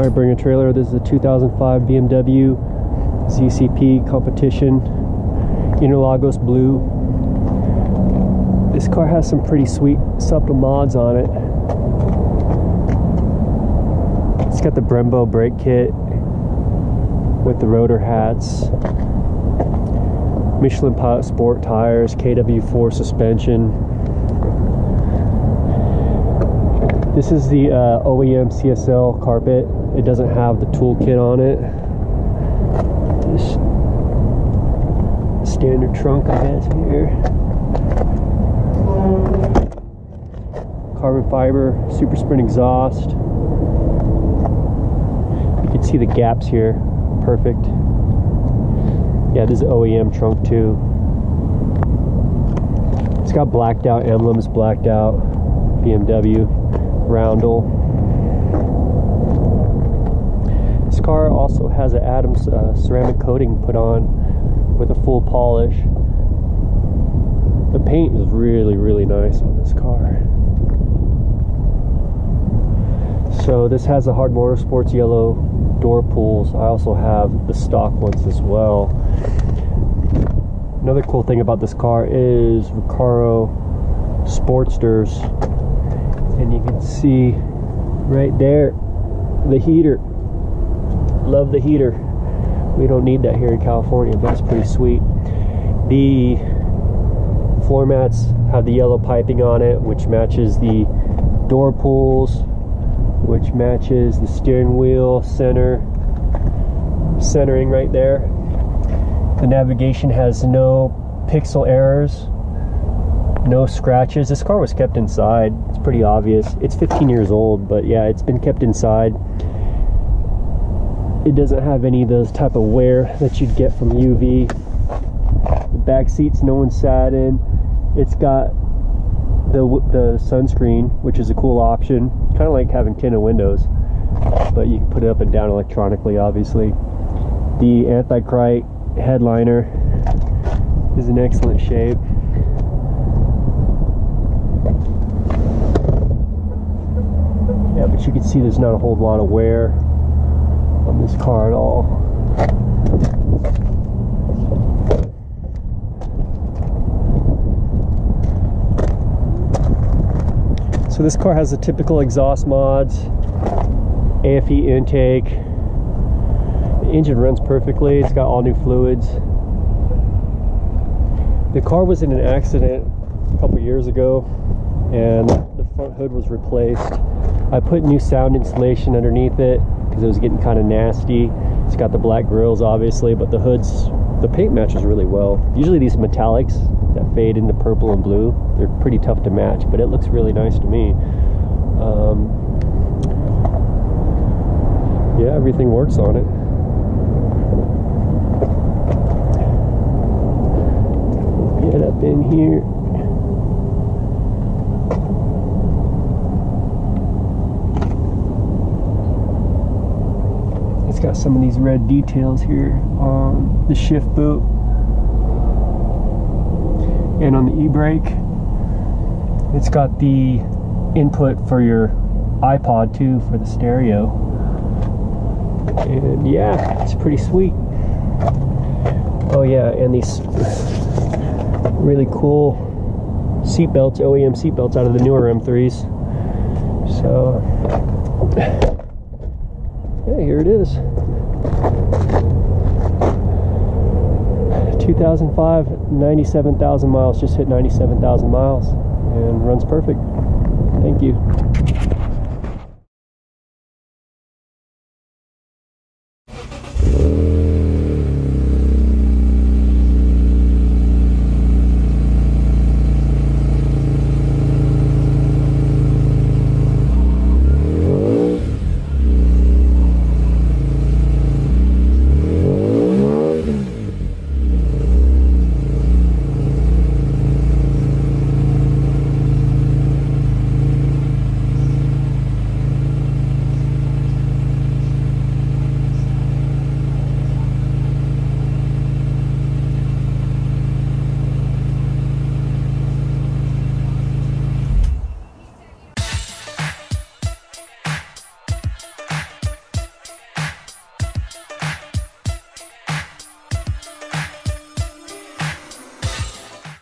All right, bring a trailer. This is a 2005 BMW ZCP competition, Interlagos Blue. This car has some pretty sweet subtle mods on it. It's got the Brembo brake kit with the rotor hats, Michelin Pilot Sport tires, KW4 suspension. This is the uh, OEM CSL carpet. It doesn't have the toolkit on it. Just standard trunk, I guess, here. Carbon fiber, super sprint exhaust. You can see the gaps here. Perfect. Yeah, this is OEM trunk too. It's got blacked out emblems, blacked out BMW roundel. This car also has an Adams uh, ceramic coating put on with a full polish. The paint is really, really nice on this car. So this has a Hard Motorsports yellow door pulls. I also have the stock ones as well. Another cool thing about this car is Recaro Sportsters. And you can see right there the heater. Love the heater. We don't need that here in California, but that's pretty sweet. The floor mats have the yellow piping on it, which matches the door pulls which matches the steering wheel center centering right there. The navigation has no pixel errors, no scratches. This car was kept inside. It's pretty obvious. It's 15 years old, but yeah, it's been kept inside. It doesn't have any of those type of wear that you'd get from UV. The back seats, no one sat in. It's got the the sunscreen, which is a cool option. Kind of like having tinted windows, but you can put it up and down electronically, obviously. The Anthracite headliner is in excellent shape. Yeah, but you can see there's not a whole lot of wear this car at all. So this car has the typical exhaust mods, AFE intake. The engine runs perfectly. It's got all new fluids. The car was in an accident a couple years ago and front hood was replaced. I put new sound insulation underneath it because it was getting kind of nasty. It's got the black grills obviously, but the hoods, the paint matches really well. Usually these metallics that fade into purple and blue. They're pretty tough to match, but it looks really nice to me. Um, yeah, everything works on it. Get up in here. Got some of these red details here on the shift boot and on the e-brake. It's got the input for your iPod too for the stereo. And yeah it's pretty sweet. Oh yeah and these really cool seat belts OEM seat belts out of the newer M3s so yeah here it is 2005, 97,000 miles, just hit 97,000 miles and runs perfect. Thank you.